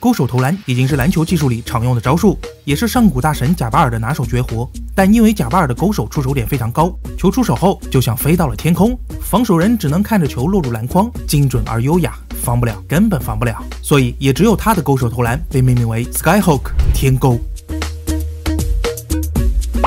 勾手投篮已经是篮球技术里常用的招数，也是上古大神贾巴尔的拿手绝活。但因为贾巴尔的勾手出手点非常高，球出手后就像飞到了天空，防守人只能看着球落入篮筐，精准而优雅，防不了，根本防不了。所以也只有他的勾手投篮被命名为 Skyhook 天勾。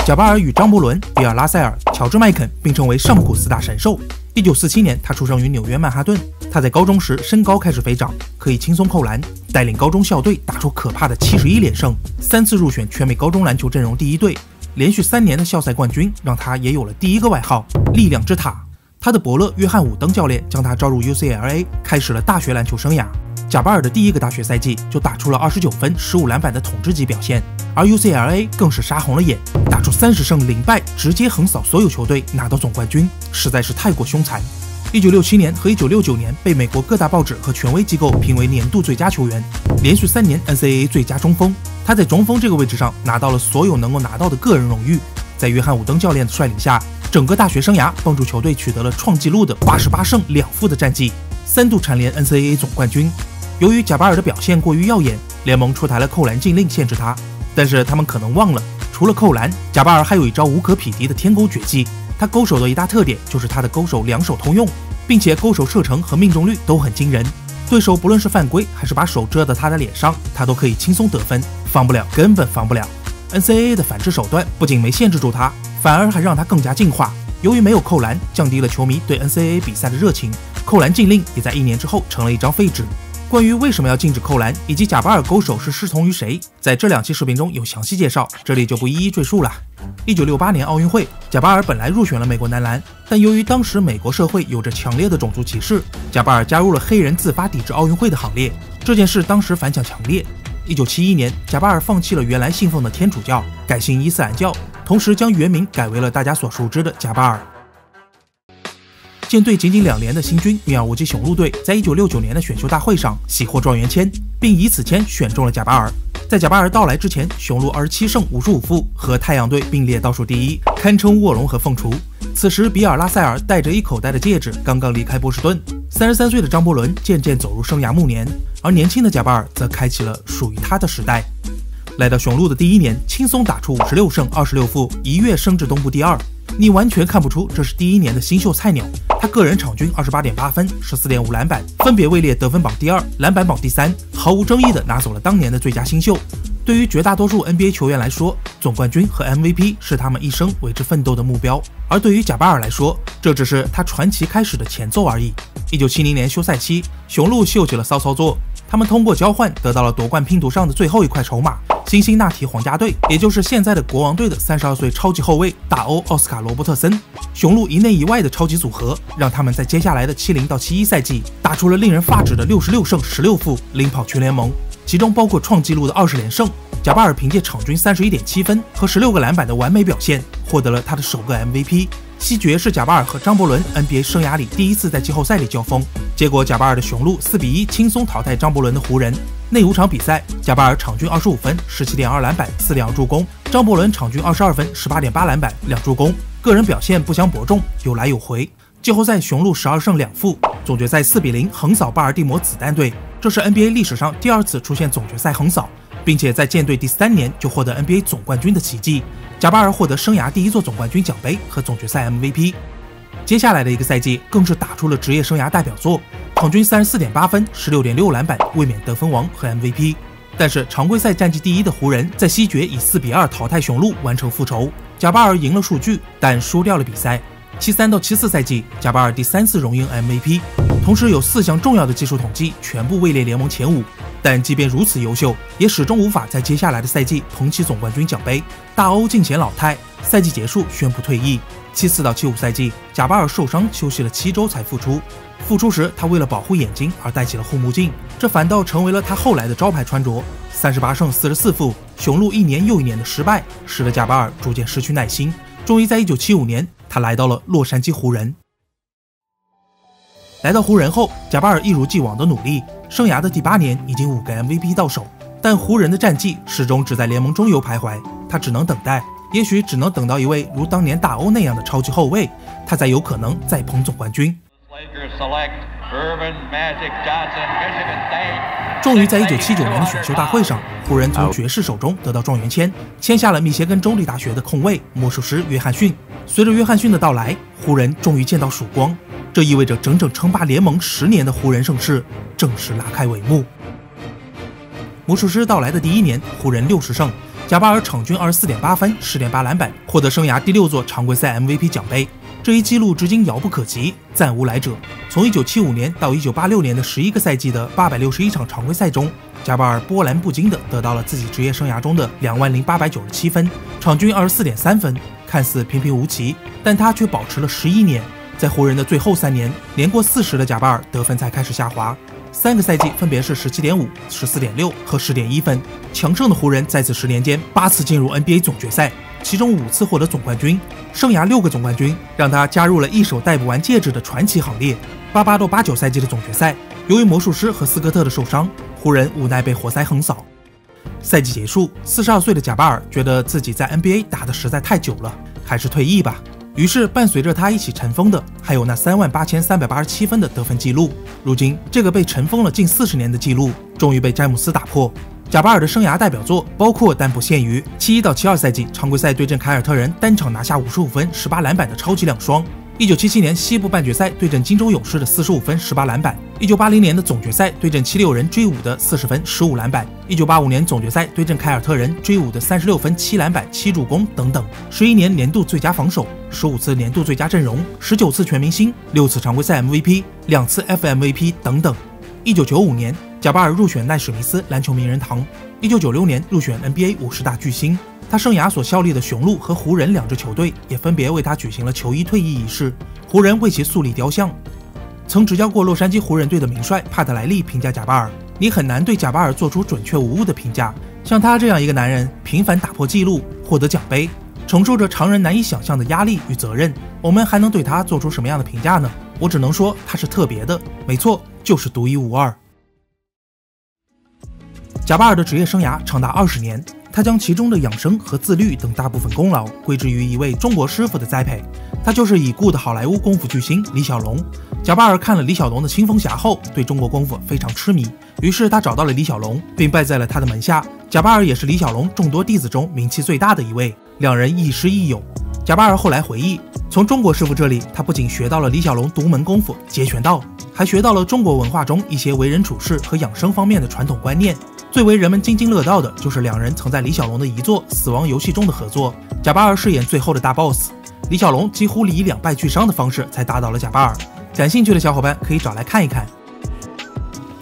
贾巴尔与张伯伦、比尔·拉塞尔、乔治·麦肯并称为上古四大神兽。一九四七年，他出生于纽约曼哈顿。他在高中时身高开始飞涨，可以轻松扣篮，带领高中校队打出可怕的七十一连胜，三次入选全美高中篮球阵容第一队，连续三年的校赛冠军让他也有了第一个外号“力量之塔”。他的伯乐约翰·伍登教练将他招入 UCLA，开始了大学篮球生涯。贾巴尔的第一个大学赛季就打出了二十九分、十五篮板的统治级表现，而 UCLA 更是杀红了眼，打出三十胜零败，直接横扫所有球队，拿到总冠军，实在是太过凶残。一九六七年和一九六九年被美国各大报纸和权威机构评为年度最佳球员，连续三年 NCAA 最佳中锋。他在中锋这个位置上拿到了所有能够拿到的个人荣誉。在约翰·伍登教练的率领下，整个大学生涯帮助球队取得了创纪录的八十八胜两负的战绩，三度蝉联 NCAA 总冠军。由于贾巴尔的表现过于耀眼，联盟出台了扣篮禁令，限制他。但是他们可能忘了，除了扣篮，贾巴尔还有一招无可匹敌的天勾绝技。他勾手的一大特点就是他的勾手两手通用，并且勾手射程和命中率都很惊人。对手不论是犯规还是把手遮在他的脸上，他都可以轻松得分，防不了，根本防不了。NCAA 的反制手段不仅没限制住他，反而还让他更加进化。由于没有扣篮，降低了球迷对 NCAA 比赛的热情，扣篮禁令也在一年之后成了一张废纸。关于为什么要禁止扣篮，以及贾巴尔勾手是师从于谁，在这两期视频中有详细介绍，这里就不一一赘述了。一九六八年奥运会，贾巴尔本来入选了美国男篮，但由于当时美国社会有着强烈的种族歧视，贾巴尔加入了黑人自发抵制奥运会的行列。这件事当时反响强烈。一九七一年，贾巴尔放弃了原来信奉的天主教，改信伊斯兰教，同时将原名改为了大家所熟知的贾巴尔。建队仅仅两年的新军密尔沃基雄鹿队，在一九六九年的选秀大会上喜获状元签，并以此签选中了贾巴尔。在贾巴尔到来之前，雄鹿二十七胜五十五负，和太阳队并列倒数第一，堪称卧龙和凤雏。此时，比尔·拉塞尔戴着一口袋的戒指刚刚离开波士顿，三十三岁的张伯伦渐渐走入生涯暮年，而年轻的贾巴尔则开启了属于他的时代。来到雄鹿的第一年，轻松打出五十六胜二十六负，一跃升至东部第二。你完全看不出这是第一年的新秀菜鸟。他个人场均二十八点八分、十四点五篮板，分别位列得分榜第二、篮板榜第三，毫无争议的拿走了当年的最佳新秀。对于绝大多数 NBA 球员来说，总冠军和 MVP 是他们一生为之奋斗的目标，而对于贾巴尔来说，这只是他传奇开始的前奏而已。一九七零年休赛期，雄鹿秀起了骚操作。他们通过交换得到了夺冠拼图上的最后一块筹码——辛辛那提皇家队，也就是现在的国王队的三十二岁超级后卫大欧奥斯卡罗伯特森。雄鹿一内一外的超级组合，让他们在接下来的七零到七一赛季打出了令人发指的六十六胜十六负，领跑全联盟，其中包括创纪录的二十连胜。贾巴尔凭借场均三十一点七分和十六个篮板的完美表现，获得了他的首个 MVP。西决是贾巴尔和张伯伦 NBA 生涯里第一次在季后赛里交锋，结果贾巴尔的雄鹿四比一轻松淘汰张伯伦的湖人。那五场比赛，贾巴尔场均二十五分、十七点二篮板、四点二助攻；张伯伦场均二十二分、十八点八篮板、两助攻，个人表现不相伯仲，有来有回。季后赛雄鹿十二胜两负，总决赛四比零横扫巴尔的摩子弹队，这是 NBA 历史上第二次出现总决赛横扫，并且在建队第三年就获得 NBA 总冠军的奇迹。贾巴尔获得生涯第一座总冠军奖杯和总决赛 MVP。接下来的一个赛季更是打出了职业生涯代表作，场均三十四点八分、十六点六篮板，卫冕得分王和 MVP。但是常规赛战绩第一的湖人，在西决以四比二淘汰雄鹿，完成复仇。贾巴尔赢了数据，但输掉了比赛。七三到七四赛季，贾巴尔第三次荣膺 MVP，同时有四项重要的技术统计全部位列联盟前五。但即便如此优秀，也始终无法在接下来的赛季捧起总冠军奖杯。大欧尽显老态，赛季结束宣布退役。七四到七五赛季，贾巴尔受伤休息了七周才复出。复出时，他为了保护眼睛而戴起了护目镜，这反倒成为了他后来的招牌穿着。三十八胜四十四负，雄鹿一年又一年的失败，使得贾巴尔逐渐失去耐心。终于在一九七五年，他来到了洛杉矶湖人。来到湖人后，贾巴尔一如既往的努力。生涯的第八年，已经五个 MVP 到手，但湖人的战绩始终只在联盟中游徘徊。他只能等待，也许只能等到一位如当年大欧那样的超级后卫，他才有可能再捧总冠军。终于在一九七九年的选秀大会上，湖人从爵士手中得到状元签，签下了密歇根州立大学的控卫魔术师约翰逊。随着约翰逊的到来，湖人终于见到曙光，这意味着整整称霸联盟十年的湖人盛世正式拉开帷幕。魔术师到来的第一年，湖人六十胜，贾巴尔场均二十四点八分、十点八篮板，获得生涯第六座常规赛 MVP 奖杯。这一纪录至今遥不可及，暂无来者。从1975年到1986年的十一个赛季的861场常规赛中，加巴尔波澜不惊地得到了自己职业生涯中的2万零八百九十七分，场均24.3分。看似平平无奇，但他却保持了十一年。在湖人的最后三年，年过四十的贾巴尔得分才开始下滑，三个赛季分别是17.5、14.6和10.1分。强盛的湖人在此十年间八次进入 NBA 总决赛。其中五次获得总冠军，生涯六个总冠军让他加入了一手戴不完戒指的传奇行列。八八到八九赛季的总决赛，由于魔术师和斯科特的受伤，湖人无奈被活塞横扫。赛季结束，四十二岁的贾巴尔觉得自己在 NBA 打的实在太久了，还是退役吧。于是伴随着他一起尘封的，还有那三万八千三百八十七分的得分记录。如今，这个被尘封了近四十年的记录，终于被詹姆斯打破。贾巴尔的生涯代表作包括但不限于七一到七二赛季常规赛对阵凯尔特人单场拿下五十五分、十八篮板的超级两双；一九七七年西部半决赛对阵金州勇士的四十五分、十八篮板；一九八零年的总决赛对阵七六人追五的四十分、十五篮板；一九八五年总决赛对阵凯尔特人追五的三十六分、七篮板、七助攻等等；十一年年度最佳防守，十五次年度最佳阵容，十九次全明星，六次常规赛 MVP，两次 FMVP 等等。一九九五年。贾巴尔入选奈史密斯篮球名人堂。一九九六年入选 NBA 五十大巨星。他生涯所效力的雄鹿和湖人两支球队也分别为他举行了球衣退役仪式，湖人为其树立雕像。曾执教过洛杉矶湖人队的名帅帕特莱利评价贾巴尔：“你很难对贾巴尔做出准确无误的评价。像他这样一个男人，频繁打破纪录，获得奖杯，承受着常人难以想象的压力与责任，我们还能对他做出什么样的评价呢？我只能说他是特别的，没错，就是独一无二。”贾巴尔的职业生涯长达二十年，他将其中的养生和自律等大部分功劳归之于一位中国师傅的栽培，他就是已故的好莱坞功夫巨星李小龙。贾巴尔看了李小龙的《青蜂侠》后，对中国功夫非常痴迷，于是他找到了李小龙，并拜在了他的门下。贾巴尔也是李小龙众多弟子中名气最大的一位，两人亦师亦友。贾巴尔后来回忆，从中国师傅这里，他不仅学到了李小龙独门功夫截拳道，还学到了中国文化中一些为人处事和养生方面的传统观念。最为人们津津乐道的就是两人曾在李小龙的遗作《死亡游戏》中的合作。贾巴尔饰演最后的大 boss，李小龙几乎以两败俱伤的方式才打倒了贾巴尔。感兴趣的小伙伴可以找来看一看。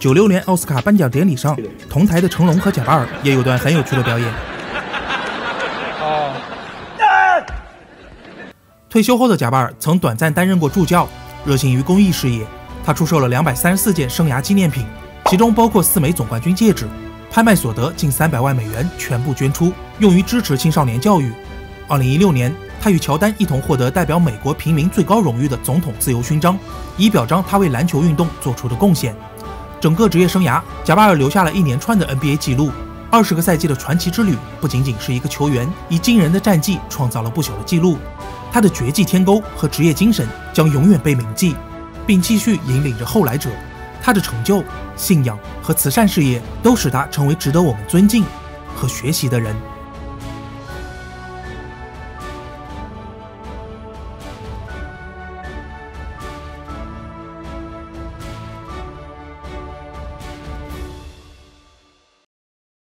九六年奥斯卡颁奖典礼上，同台的成龙和贾巴尔也有段很有趣的表演。退休后的贾巴尔曾短暂担任过助教，热心于公益事业。他出售了两百三十四件生涯纪念品，其中包括四枚总冠军戒指。拍卖所得近三百万美元，全部捐出，用于支持青少年教育。二零一六年，他与乔丹一同获得代表美国平民最高荣誉的总统自由勋章，以表彰他为篮球运动做出的贡献。整个职业生涯，贾巴尔留下了一连串的 NBA 纪录，二十个赛季的传奇之旅，不仅仅是一个球员以惊人的战绩创造了不朽的纪录，他的绝技天钩和职业精神将永远被铭记，并继续引领着后来者。他的成就、信仰和慈善事业，都使他成为值得我们尊敬和学习的人。